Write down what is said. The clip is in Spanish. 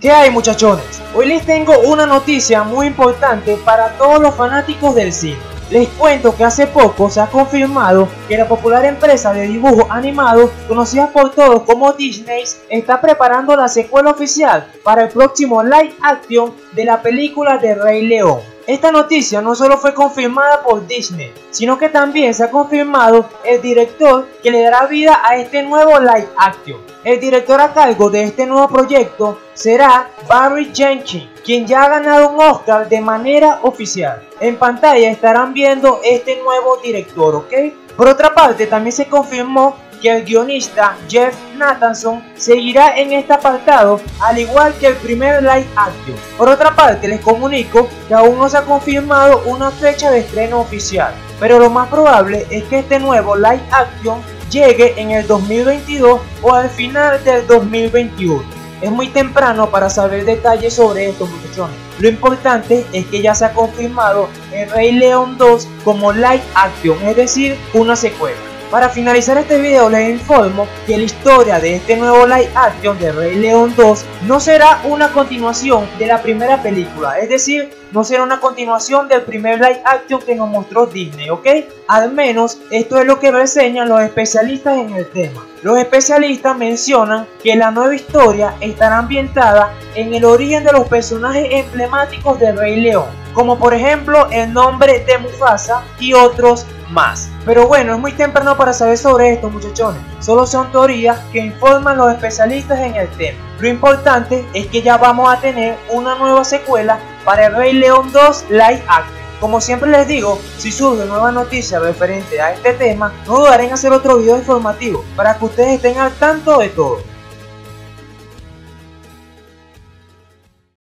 ¿Qué hay muchachones? Hoy les tengo una noticia muy importante para todos los fanáticos del cine. Les cuento que hace poco se ha confirmado que la popular empresa de dibujos animados, conocida por todos como Disney, está preparando la secuela oficial para el próximo live action de la película de Rey León. Esta noticia no solo fue confirmada por Disney, sino que también se ha confirmado el director que le dará vida a este nuevo live action. El director a cargo de este nuevo proyecto será Barry Jenkins, quien ya ha ganado un Oscar de manera oficial. En pantalla estarán viendo este nuevo director, ¿ok? Por otra parte, también se confirmó que el guionista Jeff Nathanson seguirá en este apartado al igual que el primer live action. Por otra parte les comunico que aún no se ha confirmado una fecha de estreno oficial, pero lo más probable es que este nuevo live action llegue en el 2022 o al final del 2021. Es muy temprano para saber detalles sobre esto muchachones. Lo importante es que ya se ha confirmado el Rey León 2 como live action, es decir, una secuela. Para finalizar este video les informo que la historia de este nuevo live action de Rey León 2 no será una continuación de la primera película, es decir, no será una continuación del primer live action que nos mostró Disney, ¿ok? Al menos esto es lo que reseñan los especialistas en el tema. Los especialistas mencionan que la nueva historia estará ambientada en el origen de los personajes emblemáticos de Rey León, como por ejemplo el nombre de Mufasa y otros más. Pero bueno, es muy temprano para saber sobre esto muchachones. Solo son teorías que informan los especialistas en el tema. Lo importante es que ya vamos a tener una nueva secuela para el Rey León 2 Live Action. Como siempre les digo, si surge nueva noticia referente a este tema, no dudaré en hacer otro video informativo para que ustedes estén al tanto de todo.